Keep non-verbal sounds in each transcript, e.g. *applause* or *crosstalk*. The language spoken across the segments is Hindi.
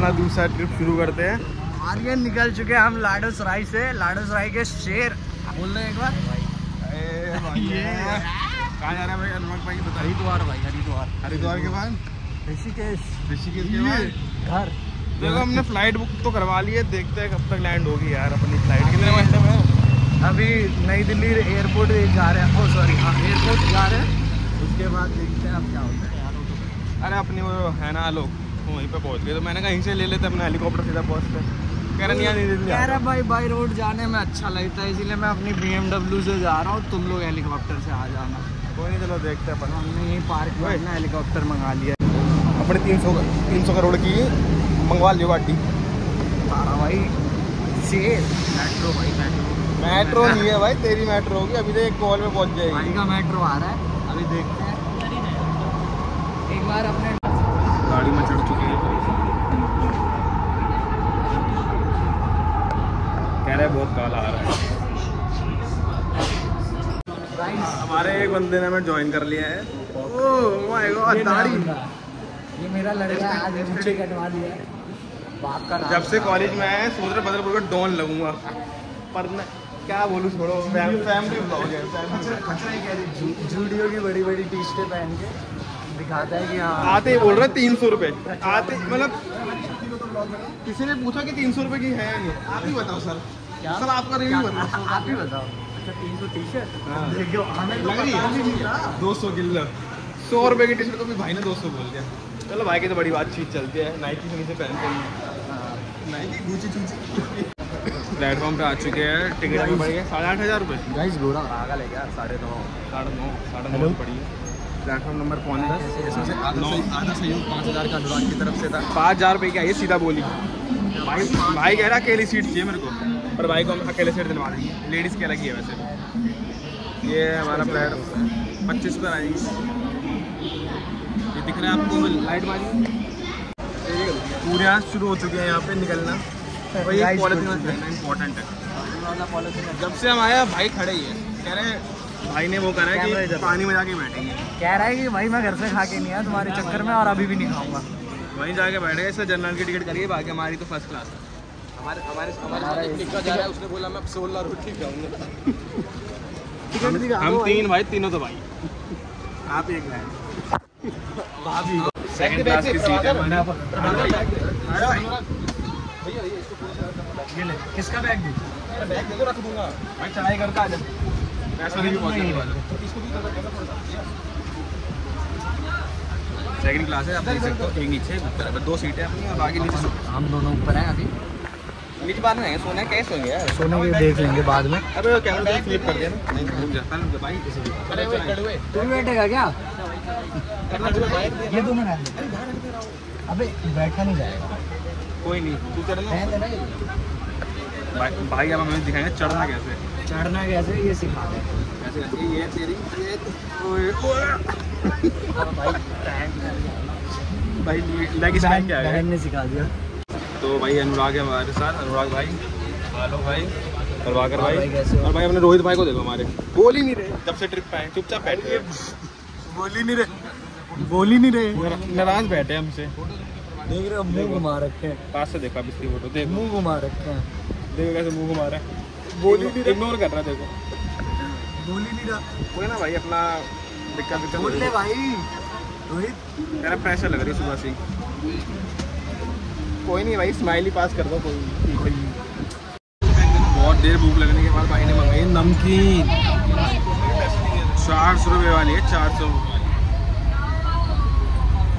अपना दूसरा ट्रिप शुरू करते हैं। आर्यन निकल चुके हैं हम लाडो सराय से। लाडो सराय के शेर। बोल रहे हैं एक बार। कहाँ जा रहे हैं भाई? अनुराग भाई बताइए हरिद्वार भाई हरिद्वार। हरिद्वार के बाद? ऋषिकेश। ऋषिकेश के बाद? घर। देखो हमने फ़्लाइट बुक तो करवा ली है। देखते हैं कब तक लैंड होगी यार अपनी फ़्लाइट कितने घंटे में अभी नई दिल्ली एयरपोर्ट जा रहे हैं। ओ सॉरी हाँ एयरपोर्ट जा रहे हैं। उसके बाद देखते हैं अब क्या होता है। यार अरे अपनी वो है ना लोग वो वहीं पे पहुँच गए। तो मैंने कहा यहीं से ले लेते अपना हेलीकॉप्टर सीधा पहुँचते कह रहे नहीं नहीं कह रहा भाई बाई रोड जाने में अच्छा लगता है इसीलिए मैं अपनी बीएमडब्ल्यू से जा रहा हूँ तुम लोग हेलीकॉप्टर से आ जाना। कोई नहीं चलो देखते हैं अपन। हमने यहीं पार्क में अपना हेलीकॉप्टर मंगा लिया। अपने तीन सौ तीन सौ करोड़ की मंगवा लियो गाड़ी। हाँ भाई शेर मेट्रो भाई मेट्रो मेट्रो नहीं है भाई तेरी मेट्रो होगी अभी तो एक कॉल में पहुँच जाएगी। भाई का मेट्रो आ रहा है अभी देखते हैं। एक बार अपने में चढ़ चुके हैं। कह रहे बहुत काला आ रहा है। हमारे एक बंदे ने हमें ज्वाइन कर लिया है। ओह माय गॉड दाढ़ी ये मेरा लड़का आज मुझे कटवा दिया बाप का नाम जब से कॉलेज में आया सोच रहे बदलपुर का डॉन लगूँगा। पर न, क्या बोलूँ छोड़ो फैमिली ब्लॉग है family। जूडियो की बड़ी बड़ी टी शर्टें पहन के। दिखाता है कि हाँ। आते ही बोल रहे तीन सौ रुपये आते मतलब किसी ने पूछा कि तीन सौ रुपये की है या नहीं? आप ही बताओ सर। क्या? सर आपका रिव्यू बताओ। आप ही बताओ। अच्छा तीन सौ टी शर्ट हाँ। तो है? दो सौ किलो सौ रुपए की टी शर्ट को भी भाई ने दो सौ बोल दिया। चलो भाई की तो बड़ी बातचीत चलती है। नाइकी से नीचे पहनते हैं नाइकी गुची चूची प्लेटफॉर्म पे आ चुके हैं। टिकट भी पड़ गए। साढ़े आठ हज़ार रुपये गाइस घोड़ा आगा ले गया साढ़े नौ। साढ़े नौ साढ़े नौ पड़ी है। प्लेटफॉर्म नंबर पौन दस इसमें से आधा सही आधा सहयोग पाँच हज़ार का अनुराग की तरफ़ से था। पाँच हज़ार रुपये की है सीधा बोली। भाई भाई कह रहा अकेली सीट चाहिए मेरे को। पर भाई को हम अकेले सीट दिलवा देंगे। लेडीज़ की अलग ही है वैसे। ये हमारा प्लेट पच्चीस पर आएगी ये दिख रहा है आपको लाइट मारी। पूरे आज शुरू हो चुके हैं यहाँ पे निकलना। ये पॉलिथीन इम्पोर्टेंट है। जब से हम आया भाई खड़े ही है। कह रहे हैं भाई ने वो करा है कि पानी में जाके बैठेंगे। कह रहा है कि भाई मैं घर से खा के नहीं आया तुम्हारे चक्कर में और अभी भी नहीं खाऊँगा। वहीं जाके बैठेगा इससे जनरल की टिकट करिए बाकी हमारी तो फ़र्स्ट क्लास है। हमारे हमारे हमारे एक- जा रहा है उसने बोला मैं सोलह रोटी खाऊँगा। हम। तीन भाई तीनों तो भाई। आप एक भाई। भाभी। सेकंड क्लास की सीट है हमारी। ये ले किसका बैग दी? बैग दे दो रख दूँगा। भाई चढ़ाई करता आ जा। नहीं सेकंड क्लास है। आप देख सकते हो एक नीचे ऊपर है। दो सीटें अपनी और बाकी नीचे हम दोनों ऊपर हैं अभी। नीचे रहेंगे सोने कैसे सोएँगे यार? सोने के देख लेंगे बाद में। अबे वो कैमरा तो फ्लिप कर दिया ना। नहीं घूम जाता ना भाई अरे वो हुए। तू बैठेगा क्या? ये दोनों रहने अबे बैठा नहीं जाएगा। कोई नहीं तू चढ़ना भाई अब हमें दिखाएँगे चढ़ना कैसे चढ़ना कैसे ये सिखा दे। कैसे कैसे ये तेरी। ये ओए ओए। भाई लेग स्पैन क्या है? ने सिखा दिया। तो भाई अनुराग है हमारे साथ। अनुराग भाई हेलो भाई प्रभाकर भाई? और भाई अपने रोहित भाई को देखो हमारे। बोल ही नहीं रहे। जब से ट्रिप पे आए चुपचाप बैठ गए। बोल ही नहीं रहे। बोल ही नहीं रहे। नाराज़ बैठे हमसे। देख रहे हो मुँह घुमा रखे हैं। पास से देखा इसकी फ़ोटो देख। मुँह घुमा रखे हैं। देखो कैसे मुँह घुमा रहा है। बोल ही नहीं इग्नोर कर रहा देखो बोल ही नहीं रहा। कोई ना भाई अपना दिक्कत दिक्कत बोल ले भाई रोहित। मेरा प्रेशर लग रही है सुबह से कोई नहीं भाई स्माइल ही पास कर दो कोई बहुत देर भूख लगने के बाद भाई ने मंगाई नमकीन। चार सौ रुपये वाली है चार सौ।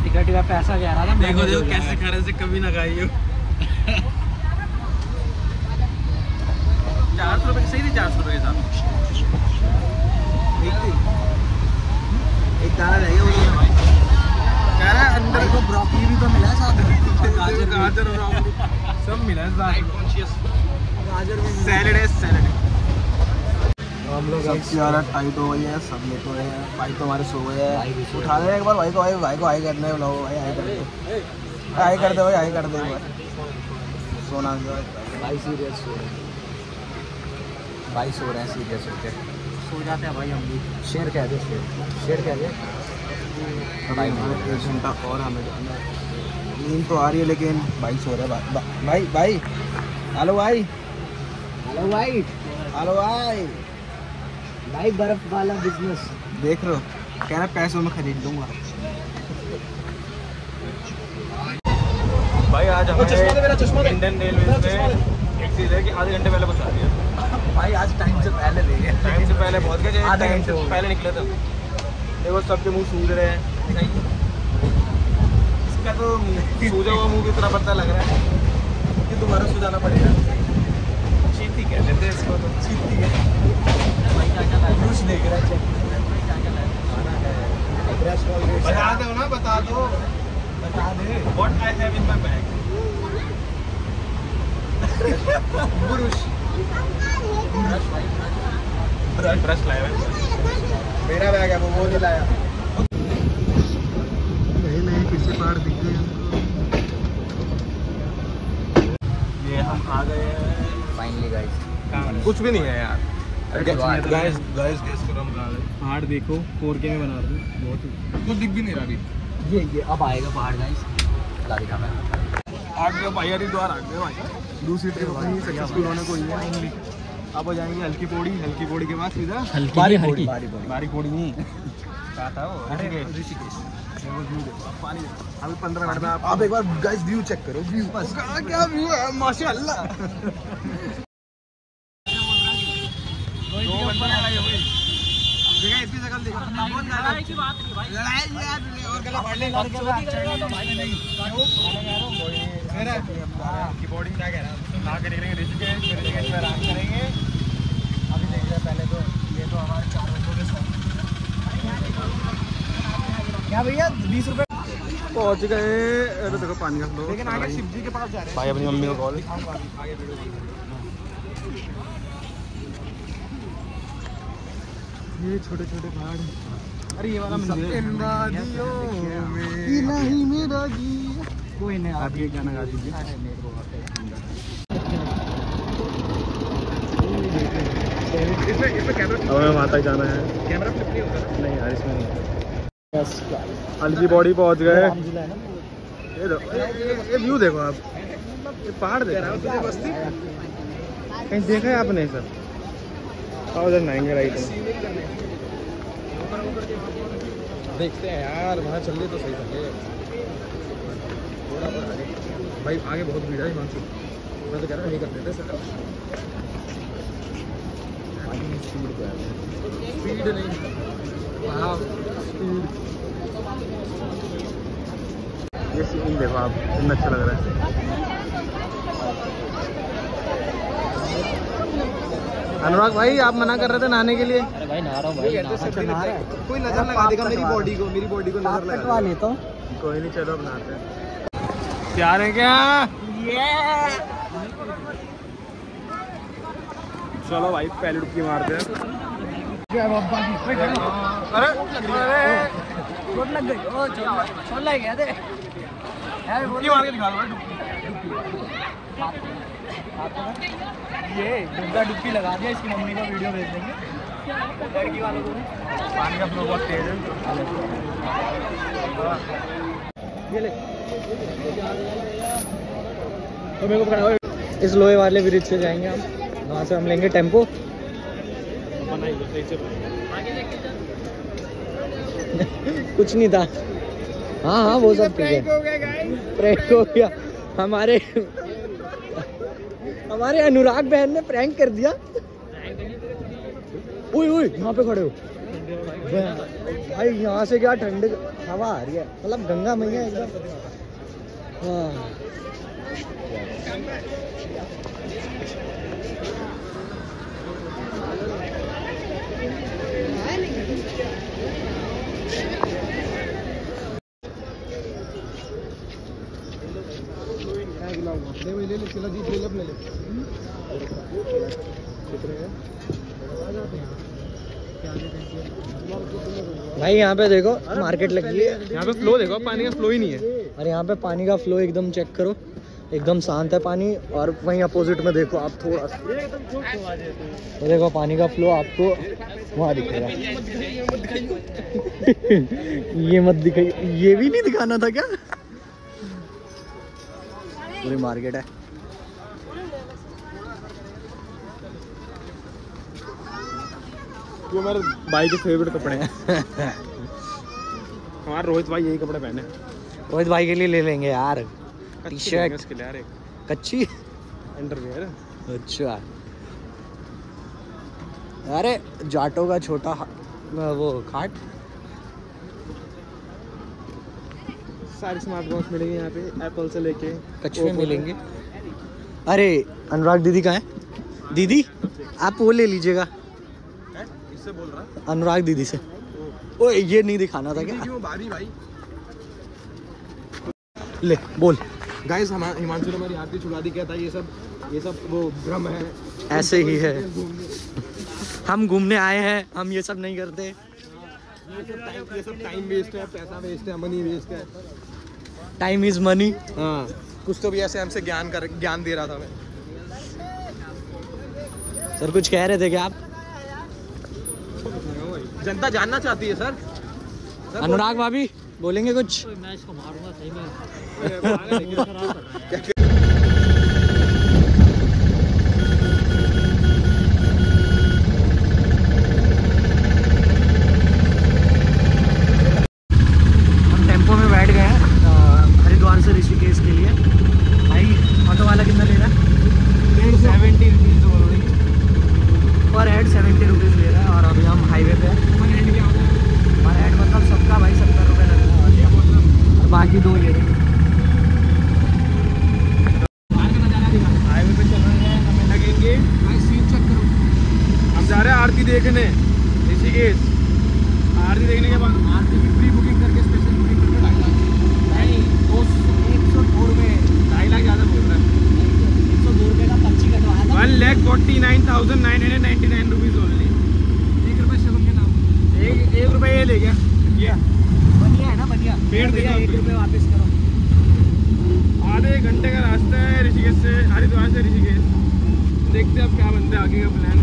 टिकट का पैसा कह रहा था देखो देखो कैसे। खा रहे से कभी ना खाई हो। *laughs* चार सौ रुपये सही थी चार सौ रुपये के साथ? एक दाना रह गया वो। कह रहा है अंदर को ब्रोकली भी तो मिला साथ में। गाजर गाजर भी गाजर सब मिला है साथ गाजर भी सैलड है सैलड हम लोग सबसे ज़्यादा टाइट हो गई है सब लेट हो गए हैं भाई तो हमारे सो गए हैं। उठा दे एक बार भाई को भाई भाई को हाई करने बुलाओ भाई हाई कर दे हाई कर दे भाई हाई कर दे एक सोना भाई सीरियस हो रहे हैं भाई सो रहे हैं सीरियस होके। सो जाते हैं भाई हम भी। शेर कह दे शेर। शेर कह दे। भाई हमें एक घंटा और हमें नींद तो आ रही है लेकिन भाई सो रहा है भा- भाई भाई। हेलो भाई। हेलो भाई। हेलो भाई। भाई बर्फ़ वाला बिज़नेस देख रहे हो कह रहा पैसों में खरीद लूँगा। भाई आज दे। इंडियन रेलवे में एक चीज़ है कि आधे घंटे पहले पहुँचा दिया। भाई आज टाइम से पहले ले गए टाइम से पहले पहुँच गए आधे टाइम घंटे से पहले निकले थे देखो सबके मुँह सूज रहे हैं। इसका तो सूजा हुआ मुँह की तरह पता लग रहा है। कि दोबारा सुझाना पड़ेगा। चीती कह देते हैं इसको तो। चीती है। कुछ देख रहा है बता दो ना बता दो। बता दे। What I have in my bag पुरुष ब्रश लाया मेरा बैग है वो वो नहीं लाया। नहीं नहीं पीछे पहाड़ दिख गए ये हम आ गए हैं। फाइनली गाइस कुछ भी नहीं है यार। गाइस गाइस गेस करो हम कहाँ गए पहाड़ देखो 4K में बना रहे हैं। बहुत कुछ दिख भी नहीं रहा अभी। ये ये अब आएगा पहाड़ गाइस ला दिखा मैं। आ गए भाई हरिद्वार आ गए भाई। दूसरी ट्रिप अपनी सक्सेसफुल होने को ही? है अब हो जाएँगे हल्की पौड़ी हल्की पौड़ी के बाद सीधा हल्की हल्की। बारी पौड़ी। नहीं। *laughs* क्या था वो? अरे ऋषिकेश। अभी पंद्रह मिनट में आप आप एक बार गाइस व्यू चेक करो। व्यू बस। क्या क्या व्यू है? माशाल्लाह। लड़ाई की बात नहीं भाई। लड़ाई यार और गला फाड़ ले मेरा की बॉडी क्या कह रहा है। ना करेंगे ऋषिकेश ऋषिकेश में आराम करेंगे। अभी देख रहे हैं पहले तो ये तो हमारे चार बंदों के साथ क्या भैया बीस रुपए? पहुँच गए। अरे देखो पानी का फ्लो लेकिन आगे शिव जी के पास जा रहे भाई अपनी मम्मी को कॉल ये छोटे छोटे पहाड़। अरे ये वाला मंदिर नहीं मेरा जी। कोई नहीं आप ये गाना गा दीजिए। हमें माता जाना है। कैमरा नहीं होता नहीं यार इसमें नहीं। हल्की बॉडी पहुँच गए। ये व्यू देखो आप। ये पहाड़ देखो। ना बस्ती? कहीं देखा है आपने सर आओ उधर नाएँगे राइट देखते हैं यार वहाँ चल रहे तो सही चल भाई आगे बहुत भीड़ है हिमांशु। मैं तो कह रहा हूँ ये कर देते सर। स्पीड नहीं। हाँ स्पीड ये सीन देखो आप कितना अच्छा लग रहा है। अनुराग भाई आप मना कर रहे थे नहाने के लिए? अरे भाई नहा रहा हूँ भाई नहा रहा है। कोई नज़र लगा देगा मेरी बॉडी को मेरी बॉडी को नज़र लगा लेता हूँ। कोई नहीं चलो अब नहाते हैं। प्यार है क्या? चलो भाई पहले डुबकी मारते हैं। अरे अरे। चोट लग गई। ओ चोट चोट लग गया थे यार डुबकी मार के दिखा दो डुबकी। ये डुबका डुबकी लगा दिया इसकी मम्मी को वीडियो भेज देंगे लड़की वालों को पानी का फ्लो बहुत तेज है। तो मेरे को पकड़ा इस लोहे वाले ब्रिज से जाएँगे हम। वहाँ से हम लेंगे टेंपो कुछ नहीं था। हाँ हाँ वो सब ठीक है। प्रैंक हो गया। हमारे हमारे अनुराग बहन ने प्रैंक कर दिया। ओए ओए, यहाँ पे खड़े हो। भाई, यहाँ से क्या ठंड हवा आ रही है। मतलब गंगा मैया एकदम। ले ले जीत ले ले अपने ले भाई यहाँ पे देखो मार्केट लगी है। यहाँ पे फ्लो देखो पानी का फ्लो ही नहीं है। और यहाँ पे पानी का फ्लो एकदम चेक करो। एकदम शांत है पानी और वहीं अपोजिट में देखो आप थोड़ा सा। तो देखो पानी का फ्लो आपको वहाँ दिखेगा *laughs* ये मत दिखाइए। ये भी नहीं दिखाना था क्या? पूरी मार्केट है। ये हमारे भाई के फेवरेट कपड़े हैं। *laughs* हमारे रोहित भाई यही कपड़े पहने रोहित भाई के लिए ले लेंगे यार। यार एक। कच्ची? अंडरवेयर अच्छा। अरे जाटो का छोटा वो खाट। सारे स्मार्टफोन्स मिलेंगे यहाँ पे एप्पल से लेके कच्चे मिलेंगे। अरे अनुराग दीदी कहाँ है? दीदी आप वो ले लीजिएगा। इससे बोल रहा? अनुराग दीदी से। ओ। ये नहीं दिखाना था क्या? क्यों भाई। ले बोल। गाइस हम हिमांशु ने हमारी आरती छुड़ा दी क्या था ये सब? ये सब वो भ्रम है। ऐसे ही है। हम घूमने आए हैं हम ये सब नहीं करते। ये टाइम ये सब टाइम वेस्ट है पैसा वेस्ट है मनी वेस्ट है। टाइम इज़ मनी हाँ कुछ तो भी ऐसे हमसे ज्ञान कर ज्ञान दे रहा था मैं। सर कुछ कह रहे थे क्या आप? जनता जानना चाहती है सर। सर, अनुराग भाभी? बोलेंगे कुछ? हम *laughs* *laughs* टेंपो में बैठ गए हैं अ, हरिद्वार से ऋषिकेश के लिए भाई ऑटो वाला कितना ले रहा है seventy rupees per head seventy rupees ले रहा है और अभी हम हाईवे पे हैं पर हेड मतलब सबका भाई सत्तर रुपये लग रहा है और बाकी दो ले रहे हैं हाईवे पे चल रहे हैं हमें लगेंगे सीन चेक करो हम जा रहे हैं आरती देखने ऋषिकेश आरती देखने के बाद आरती की प्री बुकिंग करके स्पेशल बुकिंग करके ढाई लाख नहीं दो एक सौ दो रुपये ढाई लाख ज़्यादा बोल रहा है एक सौ दो रुपये का पर्ची कटवाया था one lakh forty nine thousand nine hundred ninety nine rupees only एक रुपये सेवन के नाम एक एक रुपये ये ले गया। ये। बनिया है ना बनिया पेड़ भैया एक रुपये वापस करो। आधे घंटे का रास्ता है ऋषिकेश से हरिद्वार से ऋषिकेश। देखते हैं अब क्या बनता है आगे का प्लान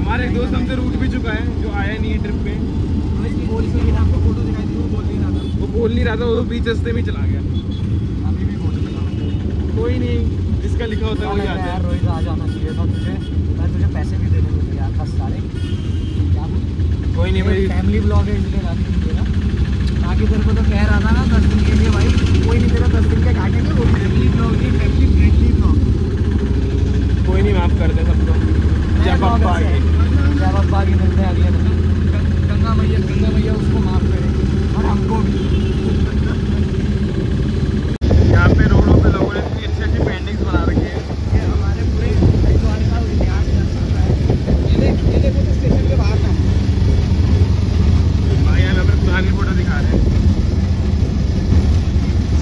हमारे एक दोस्त हमसे रूट भी चुका है जो आया नहीं है ट्रिप दिखाई दी वो बोल नहीं रहा था। वो बोल नहीं रहा था वो बीच रस्ते में चला गया। अभी भी बोल कोई नहीं। जिसका लिखा होता है वही आता यार है रोहित आ जाना चाहिए था तुझे। मैं तुझे पैसे भी देने को तैयार था सारे। क्या कोई नहीं मेरी फैमिली ब्लॉग है इसलिए रात नहीं दे रहा। बाकी तेरे को तो कह रहा था ना दस दिन के लिए भाई कोई नहीं तेरा दस दिन के काटेंगे वो फैमिली ब्लॉग ही फैमिली फ्रेंडली ब्लॉग कोई नहीं माफ़ कर दे सबको। जब अब आगे जब अब आगे मिलते हैं अगले दिन। गंगा मैया गंगा मैया उसको माफ़ करेगी। और हमको भी यहाँ पे रोडों पे लोगों ने इतनी अच्छी अच्छी पेंटिंग्स बना रखी है ये हमारे पूरे हरिद्वार का इतिहास दर्शा रहा है ये देख ये देखो तो स्टेशन के बाहर था भाई हमें अपने पुरानी फ़ोटो दिखा रहे हैं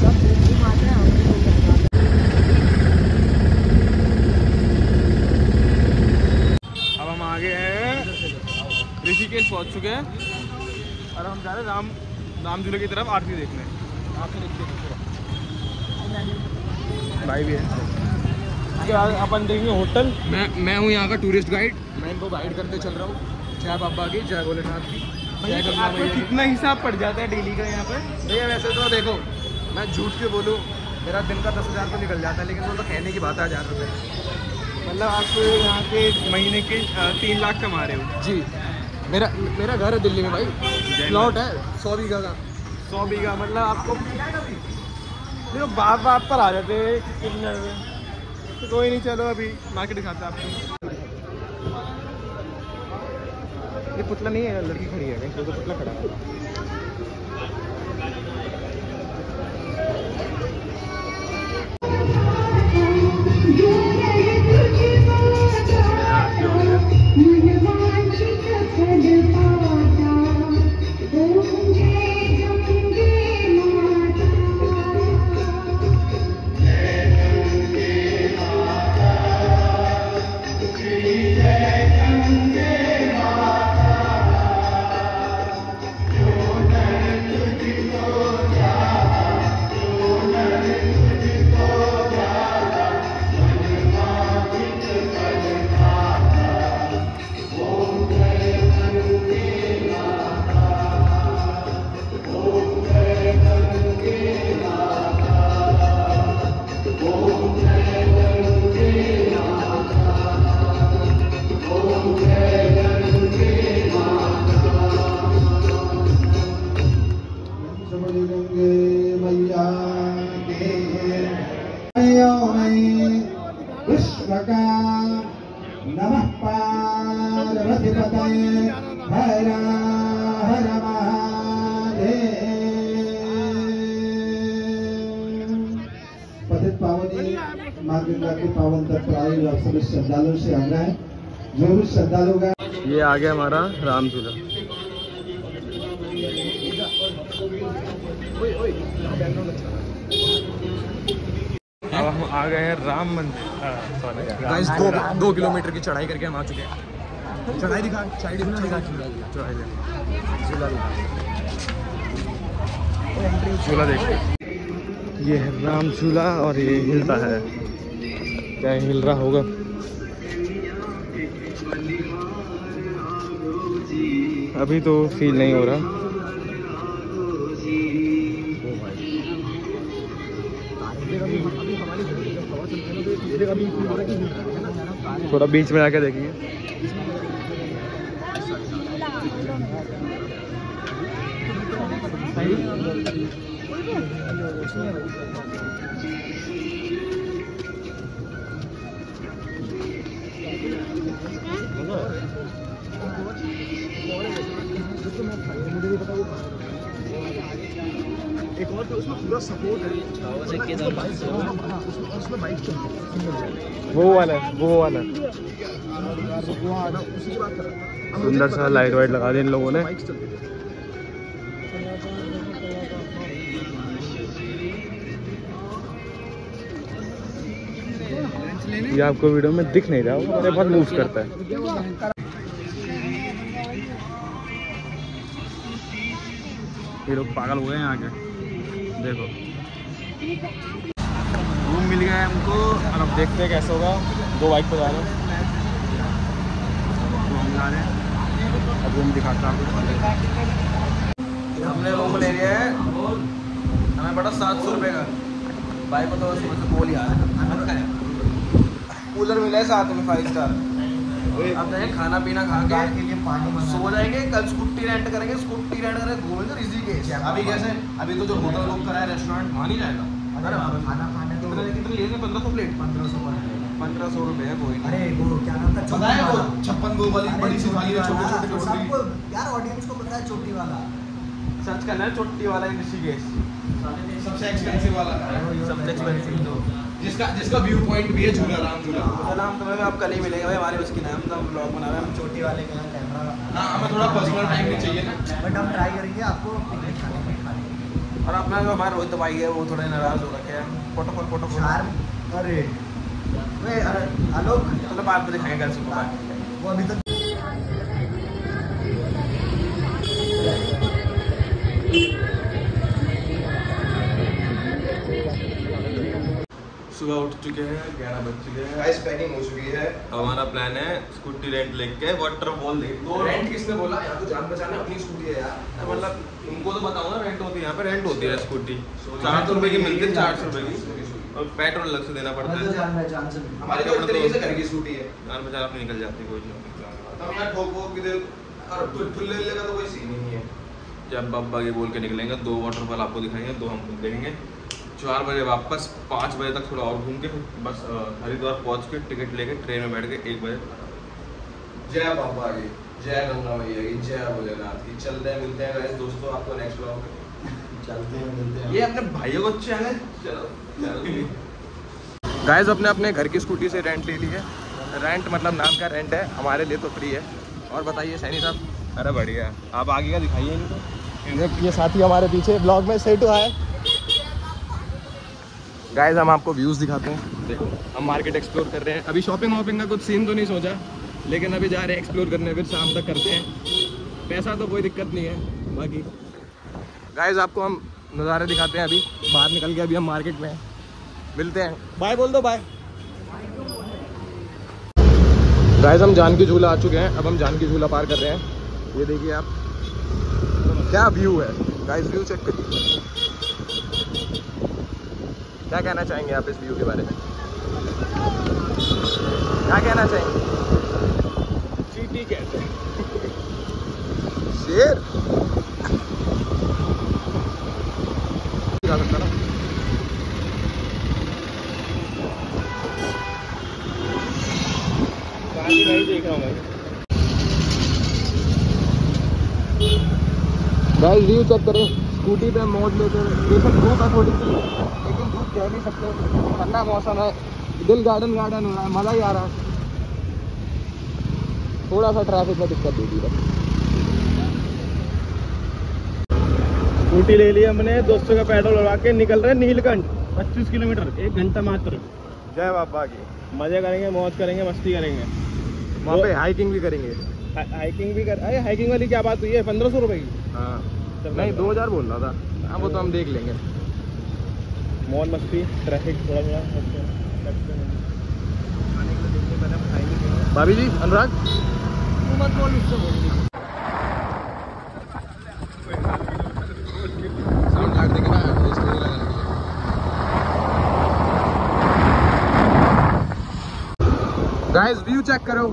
सब घूम आते हैं हमने तो करना अब हम आ गए हैं ऋषिकेश पहुँच चुके हैं और हम जा रहे हैं राम राम झूले की तरफ़ आरती देखने। भाई भी है बाद अपन देखेंगे होटल? मैं मैं हूँ यहाँ का टूरिस्ट गाइड मैं इनको गाइड करते चल रहा हूँ। जय बाबा की जय भोलेनाथ की आपको कितना हिसाब पड़ जाता है डेली का यहाँ पे भैया वैसे तो देखो मैं झूठ के बोलूँ? मेरा दिन का दस हज़ार तो निकल जाता है लेकिन वो तो कहने की बात है हज़ार रुपये मतलब आप यहाँ के महीने के तीन लाख कमा रहे हो? जी। मेरा मेरा घर है दिल्ली में भाई। प्लॉट है सौ बीघा का। सौ बीघा मतलब आपको देखो बाप बाप पर आ जाते हैं तो कोई नहीं, चलो अभी मार्केट दिखाते आपको। ये पुतला नहीं है, लड़की खड़ी है तो पुतला खड़ा है। श्रद्धालुओं से आग्रह है। जो भी श्रद्धालु का ये आ गया हमारा राम झूला अब हम आ गए हैं राम मंदिर। सॉरी गाइस दो दो किलोमीटर की चढ़ाई करके हम आ चुके हैं। चढ़ाई दिखा में दिखा चढ़ाई झूला देख। ये है राम झूला और ये हिलता है। क्या हिल रहा होगा? अभी तो फील नहीं हो रहा। थोड़ा बीच में आके देखिए। एक और तो उसमें पूरा सपोर्ट है उसमें बाइक वो वाला वो वाला की हूँ। सुंदर सा लाइट वाइट लगा दिया इन लोगों ने। ये आपको वीडियो में दिख नहीं रहा वो मेरे बहुत मूव करता है। ये लोग पागल हुए गए हैं आके देखो। रूम मिल गया है हमको, और अब देखते हैं कैसे होगा। दो बाइक पे जा रहे हैं। तो अब रूम दिखाता हूँ। आपको हमने रूम ले लिया है। हमें सात सौ रुपये का। बाइक को तो सुबह बोल ही कूलर मिला है साथ में फाइव स्टार अब खाना पीना खा के के लिए पानी सो जाएँगे कल स्कूटी रेंट करेंगे स्कूटी रेंट करेंगे घूमेंगे अभी कैसे अभी तो जो होटल बुक करा है रेस्टोरेंट वहाँ नहीं जाएगा। अरे खाना खाने तो कितने पंद्रह सौ प्लेट? पंद्रह सौ पंद्रह सौ रुपये है कोई। अरे वो क्या नाम था? पता है वो छप्पन गो वाली बड़ी सी छोटी छोटी सबको- यार ऑडियंस को पता है छोटी वाला। सर्च करना है छोटी वाला ऋषिकेश सबसे एक्सपेंसिव वाला। सबसे एक्सपेंसिव तो जिसका जिसका व्यू पॉइंट भी है झूला राम झूला। चलो हम तुम्हें आप कल ही मिलेंगे भाई हमारे उसकी नाम तो हम ब्लॉग बना रहे हैं हम छोटी वाले के यहाँ कैमरा हाँ हमें थोड़ा पर्सनल टाइम भी चाहिए ना। बट हम ट्राई करेंगे आपको और अपना जो हमारा रोहित भाई है वो थोड़े नाराज़ हो रखे हैं। फ़ोटो फ़ोटो फ़ोटो चार अरे वे अरे आलोक। चलो बाद में दिखाएँगे कल सुबह। वो अभी तक सुबह उठ चुके हैं ग्यारह बज चुके हैं। गाइस पैकिंग हो चुकी है। हमारा प्लान है स्कूटी रेंट लेके वाटरफॉल देख। दो रेंट किसने बोला? यहाँ तो जान बचाना अपनी स्कूटी है यार। मतलब तुमको तो बताऊँ ना रेंट होती है। यहाँ पे रेंट होती है स्कूटी चार सौ रुपये की मिलती है चार सौ रुपये की। और पेट्रोल अलग से देना पड़ता तो है। जान पहचान से हमारी तो तरीके से घर की स्कूटी है। यार बेचारा अपनी निकल जाती है कोई नहीं तो मैं ठोक ठोक के दे और फुल फुल ले लेगा तो कोई सीन ही नहीं है। जब बब्बा के बोल के निकलेंगे दो वाटरफॉल आपको दिखाएँगे दो हम खुद देखेंगे चार बजे वापस पाँच बजे तक थोड़ा और घूम के फिर बस हरिद्वार पहुँच के टिकट लेके ट्रेन में बैठ के एक बजे। जय बाबा की जय गंगा मैया की जय भोलेनाथ की चलते हैं मिलते हैं दोस्तों आपको नेक्स्ट ब्लॉग में चलते हैं मिलते हैं। ये अपने भाइयों को चैनल चलो गाइस अपने अपने घर की स्कूटी से रेंट ले ली है। रेंट मतलब नाम का रेंट है हमारे लिए तो फ्री है। और बताइए सैनी साहब? अरे बढ़िया। आप आगे का दिखाइए इनको। ये साथी हमारे पीछे ब्लॉग में सेट हुआ है गाइस हम आपको व्यूज़ दिखाते हैं। देखो, हम मार्केट एक्सप्लोर कर रहे हैं। अभी शॉपिंग वॉपिंग का कुछ सीन तो नहीं सोचा, लेकिन अभी जा रहे हैं एक्सप्लोर करने, फिर शाम तक करते हैं। पैसा तो कोई दिक्कत नहीं है, बाकी। गाइस आपको हम नज़ारे दिखाते हैं अभी। बाहर निकल के अभी हम मार्केट में हैं। मिलते हैं। बाय बोल दो बाय गाइस हम जानकी झूला आ चुके हैं। अब हम जानकी झूला पार कर रहे हैं। ये देखिए आप। क्या व्यू है? गाइस व्यू चेक करिए। क्या कहना चाहेंगे आप इस व्यू के बारे में? क्या कहना चाहेंगे? चीटी कहते हैं। शेर? गाइस व्यू चेक करें। स्कूटी पे मोड लेकर बेशक धूप है थोड़ी सी लेकिन धूप कह नहीं सकते। ठंडा मौसम है। दिल गार्डन गार्डन हो रहा है मज़ा ही आ रहा है। थोड़ा सा ट्रैफ़िक में दिक्कत दे दी बस। स्कूटी ले ली हमने दोस्तों का पेट्रोल लगा के निकल रहे नीलकंठ। पच्चीस किलोमीटर एक घंटा मात्र। जय बाबा की। मज़े करेंगे मौज करेंगे मस्ती करेंगे। वहाँ पे हाइकिंग भी करेंगे। हा- हाइकिंग भी कर अरे हाइकिंग वाली क्या बात हुई है? पंद्रह सौ रुपए की। हाँ। नहीं दो हज़ार बोल रहा था। हाँ वो तो हम देख लेंगे। मौज मस्ती ट्रैफ़िक थोड़ा थोड़ा भाभी जी अनुराग? मत बोल बोल। गाइस व्यू चेक करो।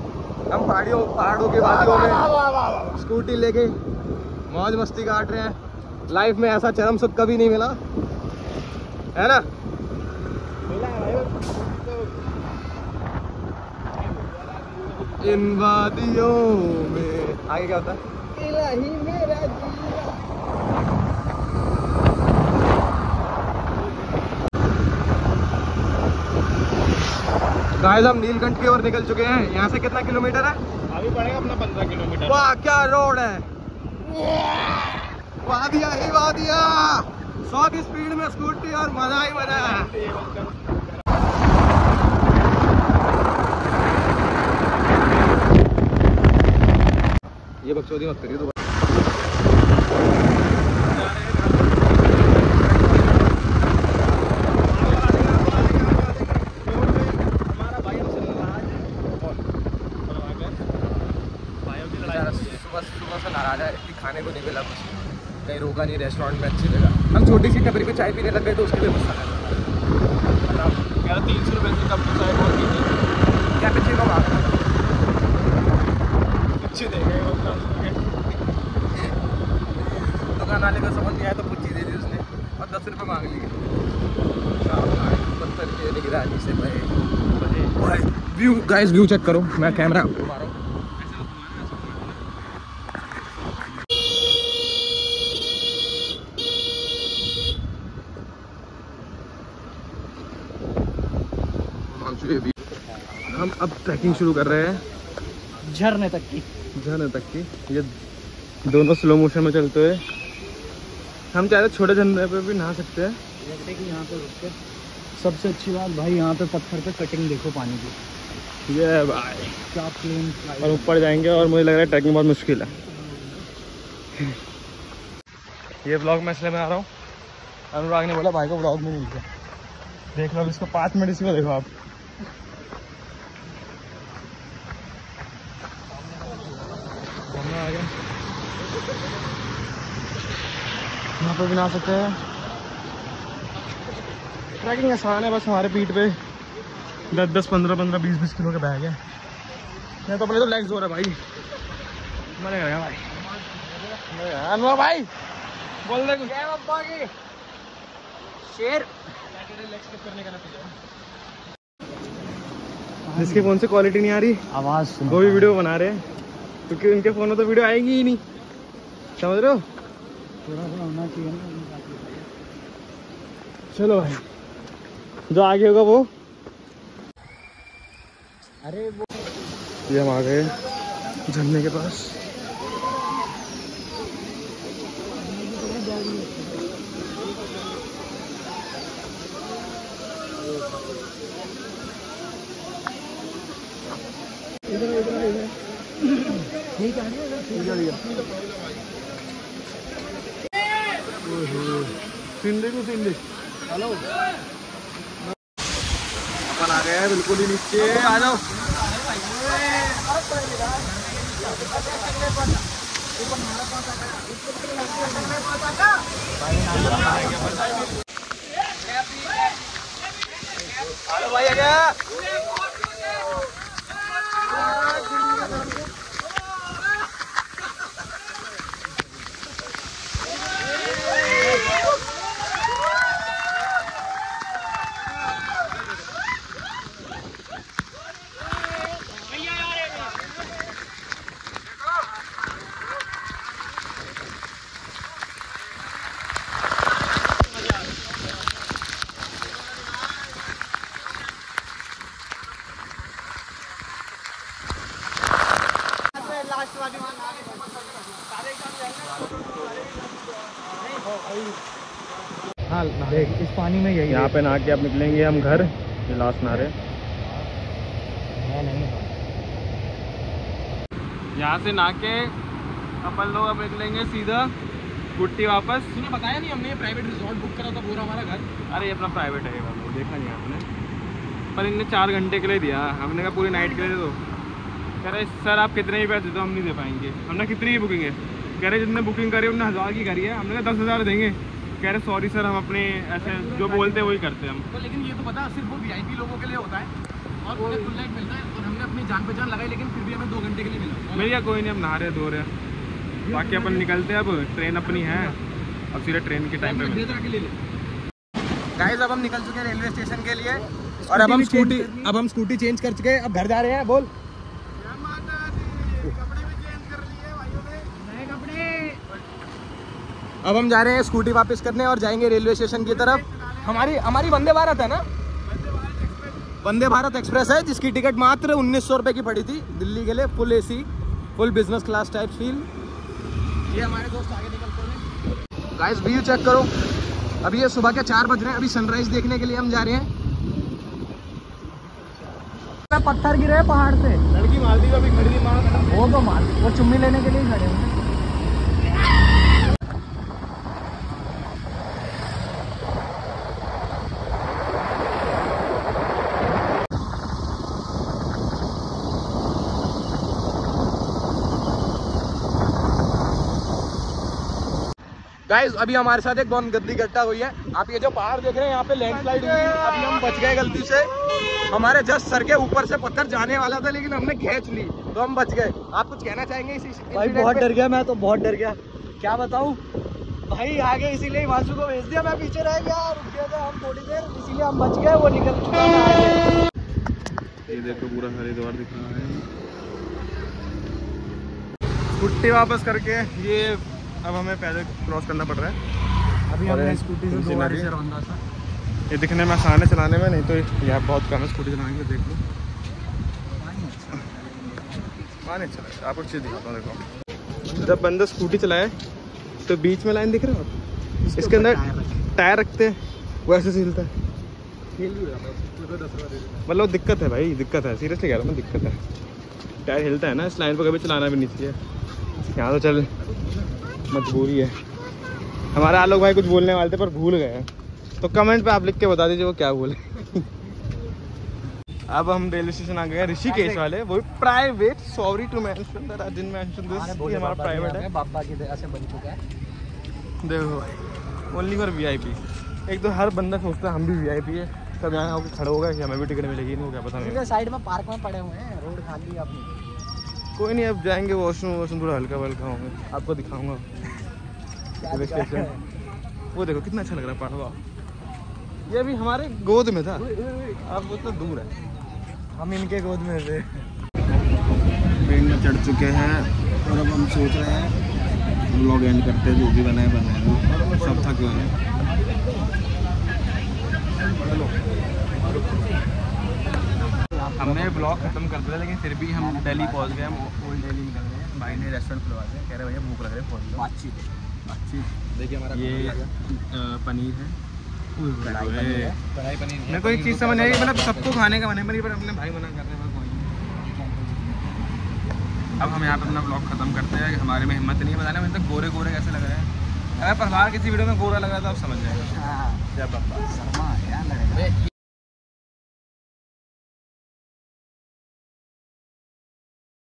हम पहाड़ियों पहाड़ों के वादियों में स्कूटी लेके मौज मस्ती काट रहे हैं। लाइफ में ऐसा चरम सुख कभी नहीं मिला। है ना? इन वादियों में। आगे क्या होता है? गाइस हम नीलकंठ की ओर निकल चुके हैं। यहाँ से कितना किलोमीटर है? अभी पड़ेगा अपना पंद्रह किलोमीटर। वाह क्या रोड है। वादिया ही, वादिया। सौ की स्पीड में स्कूटी और मज़ा ही मज़ा ये बकचोदी मत करिए दोबारा। बेचारा सुबह सुबह से नाराज़ है कि खाने को नहीं मिला कुछ। कहीं रोका नहीं रेस्टोरेंट में अच्छी जगह। हम छोटी सी टपरी पे चाय पीने लग गए तो उसके लिए गुस्सा है यार तीन सौ रुपये कब तो चाय बहुत कीजिए क्या पीछे का बात अच्छे देंगे दुकान वाले को समझ नहीं आया तो कुछ चीज़ें दी उसने और दस रुपये मांग लिए। पत्थर के निगरानी से भाई व्यू गाइस व्यू चेक करो। मैं कैमरा घुमा रहा हूँ हम अब ट्रैकिंग शुरू कर रहे हैं। झरने तक की। झरने तक की। ये दोनों स्लो मोशन में चलते हुए। हम चाहे तो छोटे झरने पे भी नहा सकते हैं। जैसे कि यहाँ पे रुकते सबसे अच्छी बात भाई यहाँ पे पत्थर पे कटिंग देखो पानी की। ये भाई। क्या प्लेन और ऊपर जाएँगे और मुझे लग रहा है ट्रैकिंग बहुत मुश्किल है। ये ब्लॉग मैं इसलिए बना रहा हूँ। अनुराग ने बोला भाई को ब्लॉग में नहीं लिखा देख लो इसको पाँच मिनट इसको देखो आप। घूमने आ गए यहाँ पे भी नहा सकते हैं। ट्रैकिंग आसान है बस हमारे पीठ पे दस दस पंद्रह पंद्रह बीस बीस किलो के बैग है। मैं तो अपने तो लेग्स हो रहा है भाई। मज़ा गया भाई अनवर भाई बोल दे कुछ। शेर। जिसके फ़ोन से क्वालिटी नहीं आ रही? आवाज़ वो भी वीडियो बना रहे हैं। क्योंकि उनके फ़ोन में तो वीडियो आएगी ही नहीं? समझ रहे हो? थोड़ा सा होना चाहिए ना चलो भाई जो आगे होगा वो। अरे वो ये हम आ गए झरने के पास। सिंधे को सिंधे हेलो। अपन आ गए बिल्कुल ही नीचे। आ जाओ। हेलो भाई आ गया हाँ देख इस पानी में यही यहाँ पे। नहा के अब निकलेंगे हम घर लास्ट नारे यहाँ से नहा के अपन लोग अब निकलेंगे सीधा गुट्टी वापस। तूने बताया नहीं हमने ये प्राइवेट रिजॉर्ट बुक करा था पूरा हमारा घर। अरे ये अपना प्राइवेट है ये वाला, देखा नहीं आपने? पर इनने चार घंटे के लिए दिया। हमने कहा पूरी नाइट के लिए दे। कह रहे सर आप कितने भी पैसे दो हम नहीं दे पाएँगे। हमने कितनी की बुकिंग है? कह रहे जितने बुकिंग करी उन्होंने हज़ार की करी है। हमने कहा दस हज़ार देंगे। कह रहे सॉरी सर हम अपने ऐसे जो बोलते हैं वही करते हैं हम. तो लेकिन ये तो पता सिर्फ़ वो वीआईपी लोगों के लिए होता है। और उन्हें फुल लाइट मिलता है और हमने अपनी जान पहचान लगाई लेकिन फिर भी हमें दो घंटे के लिए मिला। भैया कोई नहीं हम नहा रहे धो रहे बाकी अपन निकलते हैं अब ट्रेन अपनी है। अब सीधे ट्रेन के टाइम पे गाइस अब हम निकल चुके हैं रेलवे स्टेशन के लिए। और अब हम स्कूटी अब हम स्कूटी चेंज कर चुके हैं। अब घर जा रहे हैं बोल। अब हम जा रहे हैं स्कूटी वापस करने और जाएँगे रेलवे स्टेशन की तरफ़। हमारी हमारी वंदे भारत है ना? वंदे भारत एक्सप्रेस है जिसकी टिकट मात्र उन्नीस सौ की पड़ी थी। दिल्ली के लिए full AC full business class type feel ये हमारे दोस्त आगे निकलते हैं। गाइस व्यू चेक करो। अभी ये सुबह के चार बज रहे हैं अभी सनराइज देखने के लिए हम जा रहे हैं। पत्थर गिरे हैं पहाड़ से। लड़की मालदीव अभी खड़ी मार वो तो मार वो चुम्मी लेने के लिए खड़े हैं। गाइस अभी हमारे साथ एक बहुत गंदी घटना हुई है। आप ये जो पहाड़ देख रहे हैं यहाँ पे लैंडस्लाइड हुई अभी हम बच गए गलती से। हमारे जस्ट सर के ऊपर से पत्थर जाने वाला था लेकिन हमने खींच ली तो हम बच गए। आप कुछ कहना चाहेंगे इस भाई बहुत डर गया मैं तो बहुत डर गया। क्या बताऊँ? भाई आगे इसीलिए हिमांशु को भेज दिया मैं पीछे रह गया रुक गया था हम थोड़ी देर इसीलिए हम बच गए वो निकल चुका ये देखो पूरा हरिद्वार दिख रहा है। छुट्टी वापस करके ये अब हमें पैदल क्रॉस करना पड़ रहा है। अभी हमने स्कूटी से दो बारी से रौंदा था। ये दिखने में आसान है चलाने में नहीं तो यहाँ बहुत कम है स्कूटी चलाने में देख लो। नहीं चला आपको चीज़ दिखाता हूँ देखो। जब बंदा स्कूटी चलाए तो बीच में लाइन दिख रहा है इसके अंदर टायर रखते हैं वो ऐसे से हिलता है मतलब दिक्कत है भाई दिक्कत है सीरियसली कह रहा हूँ दिक्कत है। टायर हिलता है ना इस लाइन पर कभी चलाना भी नहीं चाहिए। यहाँ तो चल। मजबूरी है। हमारे आलोक भाई कुछ बोलने वाले थे पर भूल गए तो कमेंट पे आप लिख के बता दीजिए वो क्या बोले। *laughs* अब हम रेलवे स्टेशन आ गए ऋषिकेश वाले। वो private sorry to mention that I didn't mention this ये हमारा प्राइवेट है। बाबा की दया से बन चुका है। देखो भाई ओनली फॉर वीआईपी एक तो हर बंदा सोचता है हम भी वीआईपी है। सब यहाँ आके खड़े होगा कि हमें भी टिकट मिलेगी नहीं क्या पता नहीं साइड में पार्क में पड़े हुए हैं रोड खाली है अपनी। कोई नहीं अब जाएँगे वॉशरूम वॉशरूम थोड़ा हल्का वल्का होंगे। आपको दिखाऊँगा। स्टेशन वो देखो कितना अच्छा लग रहा है पहाड़वा ये अभी हमारे गोद में था। अब वो तो दूर है। हम इनके गोद में थे। ट्रेन में चढ़ चुके हैं और अब हम सोच रहे हैं ब्लॉग एंड करते हैं जो भी बनाए बनाए। सब थके हुए हैं। हमने ब्लॉग खत्म कर दिया लेकिन फिर भी हम दिल्ली पहुँच गए हम ओल्ड दिल्ली निकल गए। भाई ने रेस्टोरेंट खुलवा दिया। कह रहे भैया भूख लग रही है पहुँच बातचीत बातचीत। देखिए हमारा ये पनीर है। है। मेरे को एक चीज़ समझ आई मतलब सबको खाने का मन है पर अपने भाई मना कर रहे हैं अब हम यहाँ पे अपना ब्लॉग खत्म करते हैं। हमारे में हिम्मत नहीं है बताने में तो गोरे गोरे कैसे लग रहे हैं। अगर प्रभार किसी वीडियो में गोरा लग रहा था आप समझ जाएगा।